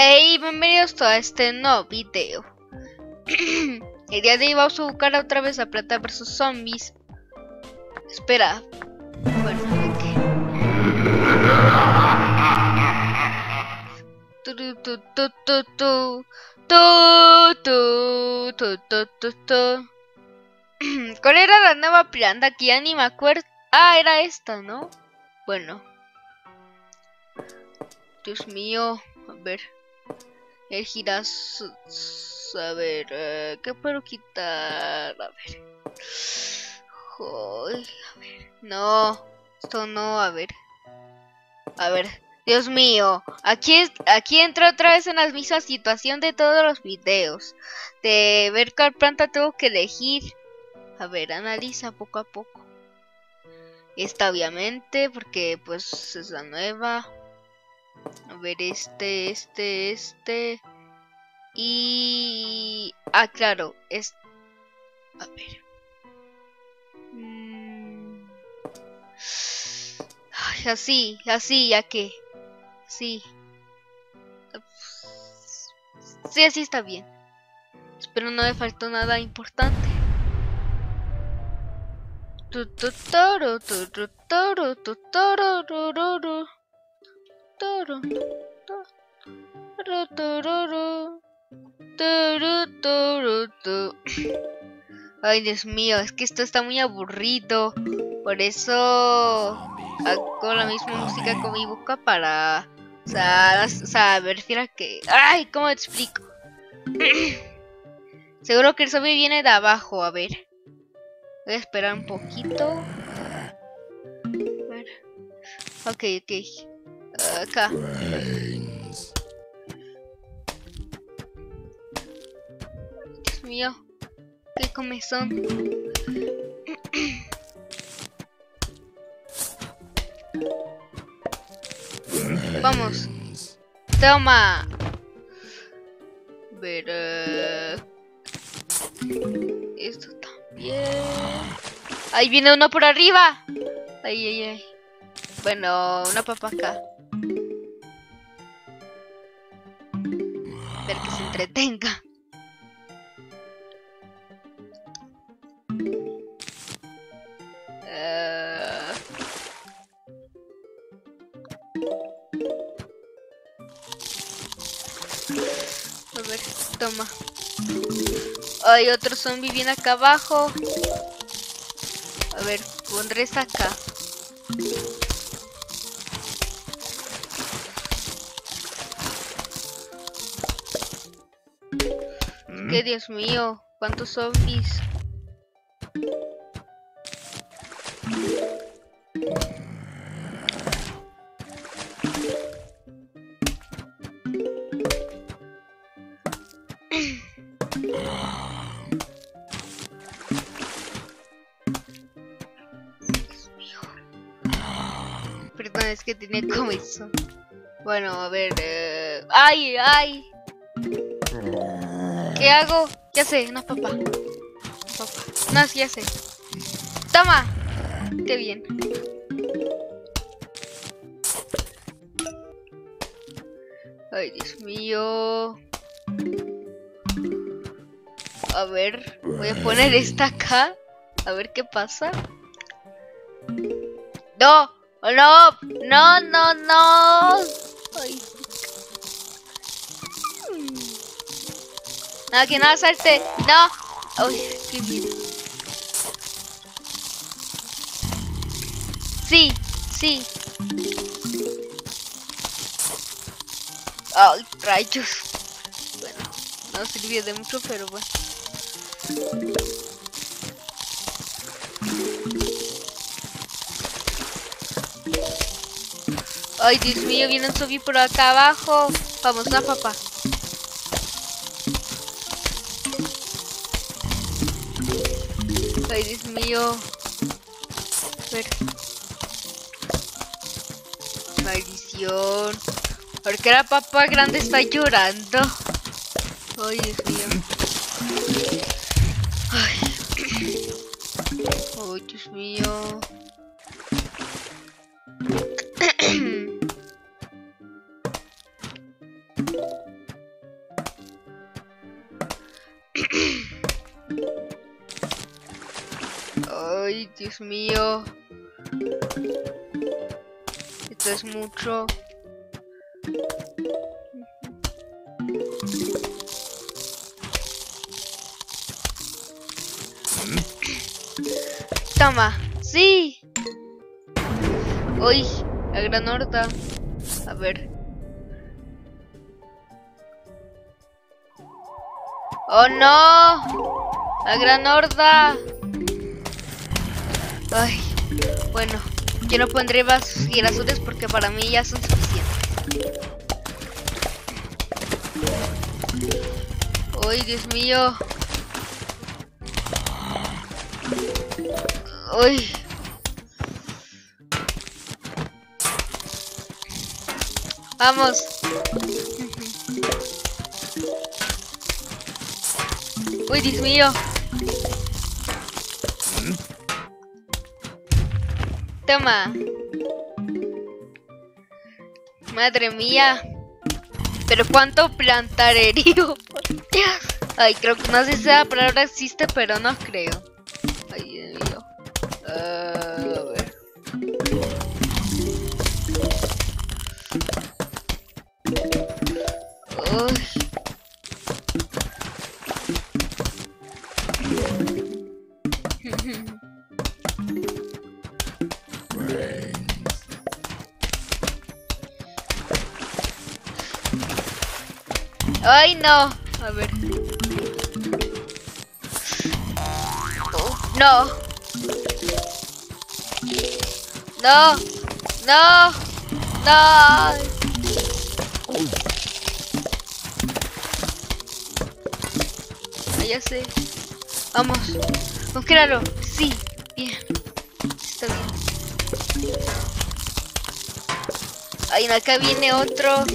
Hey, bienvenidos a este nuevo video. El día de hoy vamos a buscar otra vez a Plata vs Zombies. Espera. Bueno, ok. Tu, tu, tu, tu, tu, tu. Tu, tu, tu, tu, tu, tu. ¿Cuál era la nueva piranda que ya ni me acuerdo? Ah, era esta, ¿no? Bueno. Dios mío. A ver. El giras... A ver, eh, ¿qué puedo quitar? A ver. No, esto no, a ver. A ver, Dios mío. Aquí, aquí entro otra vez en la misma situación de todos los videos. De ver cuál planta tengo que elegir. A ver, analiza poco a poco. Esta obviamente, porque pues es la nueva. A ver, este, este, este. Y... Ah, claro, es... A ver. Mm. Así, así, ya que... Sí. Sí, así está bien. Espero no me faltó nada importante. Tu, tu, toro, tu, tu, toro, tu, toro, Ay, Dios mío, es que esto está muy aburrido. Por eso hago la misma música con mi boca para... O sea, o sea, me refiero a que... Ay, ¿cómo te explico? Seguro que el zombie viene de abajo, a ver. Voy a esperar un poquito. A ver. Ok, ok. Acá. Dios mío. Qué comezón. Vamos. Toma. Ver. eh, Esto también. Ahí viene uno por arriba. Ay, ay, ay. Bueno, una papa acá. Ver que se entretenga. Eh, A ver, toma. Hay otro zombie viene acá abajo. A ver, pondré esa acá. Que Dios mío, cuántos zombies. Perdón, es que tiene comezón. Bueno, a ver. eh, ¡Ay, ay! ¿Qué hago? Ya sé, una papa. Una papa. No, sí, ya sé. ¡Toma! ¡Qué bien! Ay, Dios mío. A ver, voy a poner esta acá. A ver qué pasa. No, no, no, no, no. Ay. No, que no salte. No. Ay, qué bien. Sí, sí. Ay, rayos. Bueno, no sirvió de mucho, pero bueno. Ay, Dios mío, viene un zombie por acá abajo. Vamos, una papá. Ay, Dios mío. A ver. Maldición. ¿Por qué la papa grande está llorando? Ay, Dios mío. Ay. Ay, Dios mío. Dios mío. Esto es mucho. Toma. Sí. Uy, la gran horda. A ver. ¡Oh no! ¡La gran horda! Ay, bueno, yo no pondré vasos girasoles porque para mí ya son suficientes. ¡Ay, Dios mío! ¡Ay! Vamos. Uy, Dios mío. Toma. Madre mía. Pero cuánto plantarerío. Ay, creo que no sé si esa palabra existe, pero no creo. Ay, a ver. Ay, no. A ver. No. No. No. No. Ah, ya sé. Vamos. Congélalo. Sí. Bien. Está bien. Ay, acá viene otro.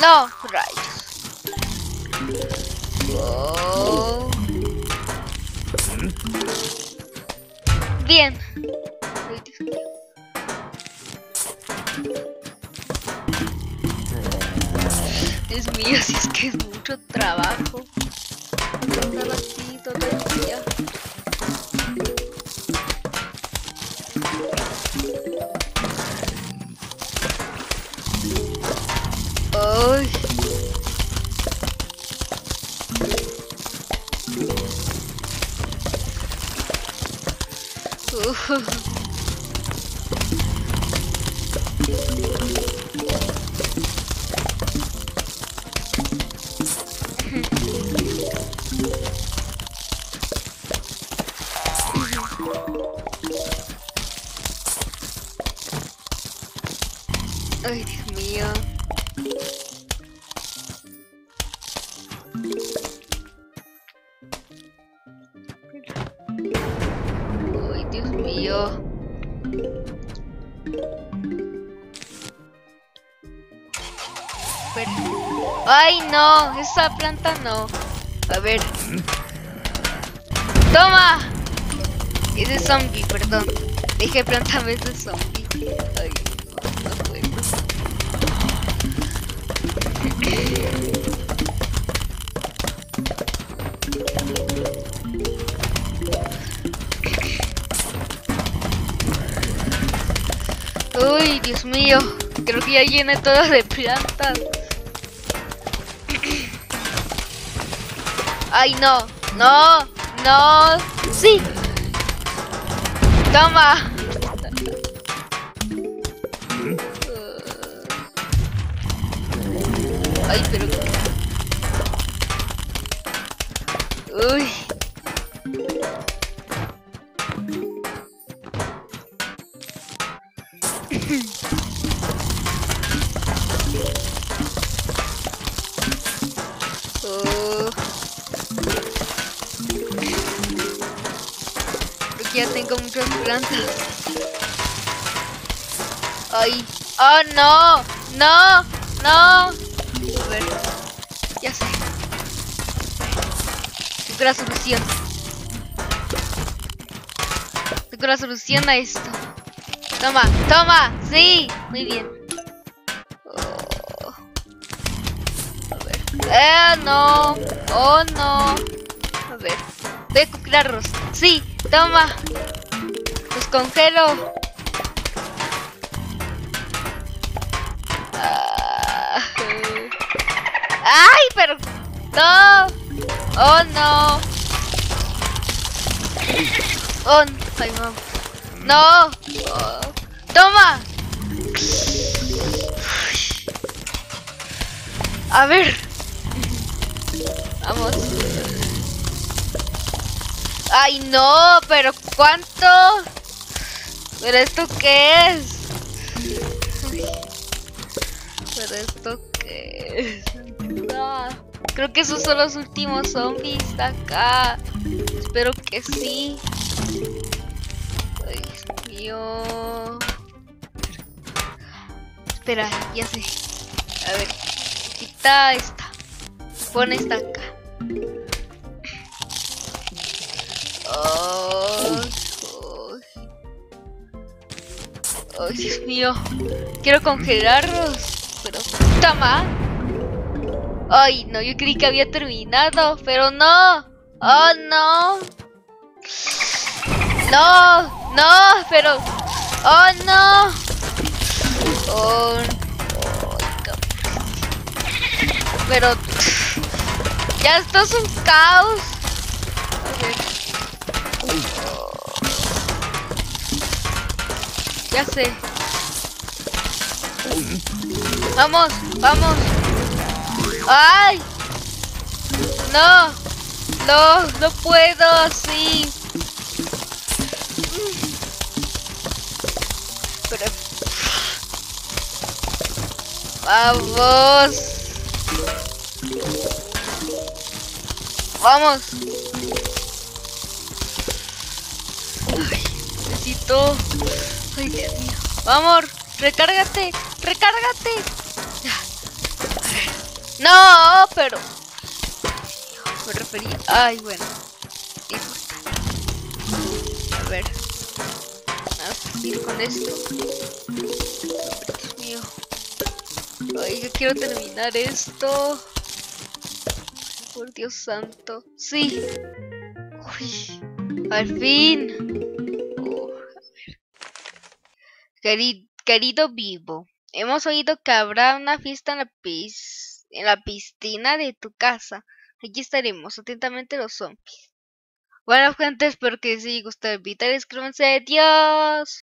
No, rayos. Oh. Bien. Dios mío. Si es que es mucho trabajo. Dios Espera. Ay, no, esa planta no. A ver. ¡Toma! Ese zombie, perdón. Dije planta vez de zombie. Ay, no puedo. Uy, Dios mío. Creo que ya llené todo de plantas. Ay, no. No. No. Sí. Toma. Ay, pero... Ay. Oh, no. No. No. A ver. Ya sé. Tengo la solución. Tengo la solución a esto. Toma, toma. Sí. Muy bien. Oh. A ver. Eh, no. Oh, no. A ver. Voy a. Sí, toma. Los congelo. ¡Ay, pero! ¡No! ¡Oh, no! ¡Oh, no! ¡No! ¡Toma! A ver. Vamos. Ay, no, pero ¿cuánto? ¿Pero esto qué es? ¿Pero esto qué es? Creo que esos son los últimos zombies de acá. Espero que sí. Ay, Dios mío. Espera, ya sé. A ver. Quita esta. Pon esta acá. Ay. Ay, Dios mío. Quiero congelarlos. Pero puta madre. Ay, no, yo creí que había terminado, pero no. Oh, no. No, no, pero... Oh, no. Oh, pero... Ya esto es un caos. Ya sé. Vamos, vamos. ¡Ay! No, no, no puedo así. Pero... Vamos. Vamos. Ay, necesito... Ay, Dios mío. Vamos, recárgate, recárgate. No, pero... Me refería... Ay, bueno. A ver. Vamos a ir con esto. Dios mío. Ay, yo quiero terminar esto. Por Dios santo. Sí. Uy, al fin. Querido, querido vivo, hemos oído que habrá una fiesta en la pis en la piscina de tu casa. Aquí estaremos, atentamente los zombies. Bueno, gente, espero que les haya gustado el video. Escríbanse, adiós.